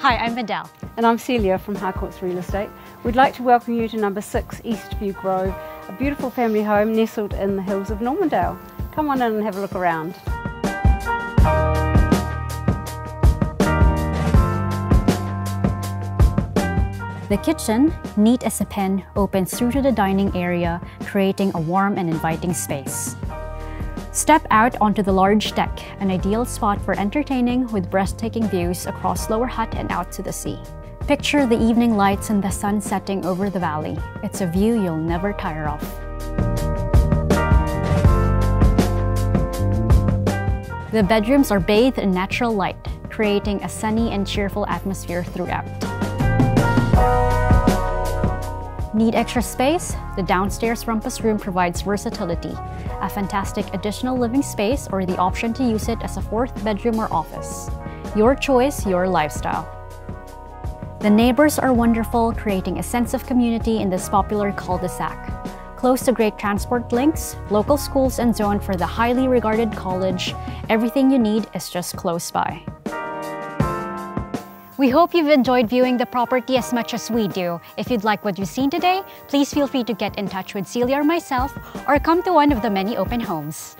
Hi, I'm Adele. And I'm Celia from Harcourts Real Estate. We'd like to welcome you to number 6 Eastview Grove, a beautiful family home nestled in the hills of Normandale. Come on in and have a look around. The kitchen, neat as a pin, opens through to the dining area, creating a warm and inviting space. Step out onto the large deck, an ideal spot for entertaining with breathtaking views across Lower Hutt and out to the sea. Picture the evening lights and the sun setting over the valley. It's a view you'll never tire of. The bedrooms are bathed in natural light, creating a sunny and cheerful atmosphere throughout. Need extra space? The downstairs rumpus room provides versatility, a fantastic additional living space or the option to use it as a fourth bedroom or office. Your choice, your lifestyle. The neighbors are wonderful, creating a sense of community in this popular cul-de-sac. Close to great transport links, local schools and zone for the highly regarded college, everything you need is just close by. We hope you've enjoyed viewing the property as much as we do. If you'd like what you've seen today, please feel free to get in touch with Celia or myself or come to one of the many open homes.